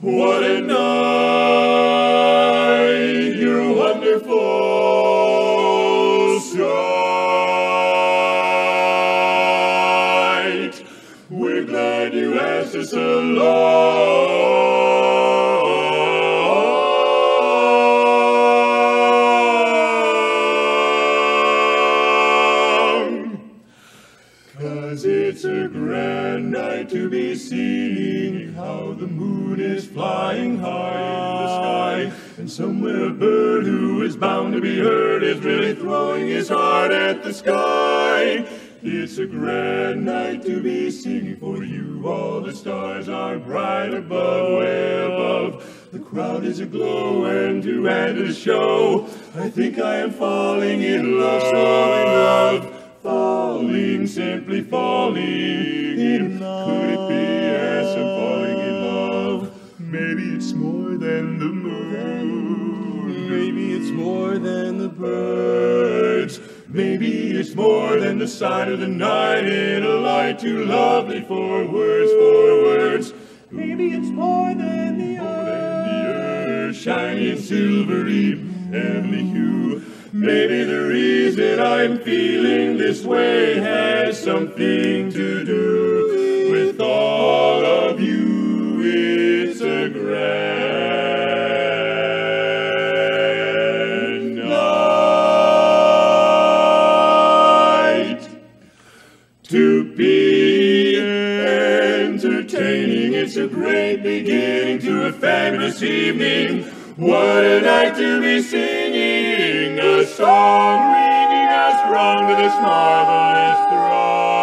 What a night! You're wonderful sight. We're glad you asked us along. It's a grand night to be seeing how the moon is flying high in the sky. And somewhere a bird who is bound to be heard is really throwing his heart at the sky. It's a grand night to be singing for you. All the stars are bright above, way above. The crowd is aglow, and to add to the show, I think I am falling in love, so simply falling in love. Could it be? Yes, I'm falling in love. Maybe it's more than the moon. Maybe it's more than the birds. Maybe it's more than the sight of the night in a light too lovely for words, for words. Maybe it's more than the earth, The earth shining silvery, heavenly hue. Maybe the reason I'm feeling this way has something to do with all of you. It's a grand night to be entertaining. It's a great beginning to a fabulous evening. What a night to be singing a song, bringing us round to this marvelous throng.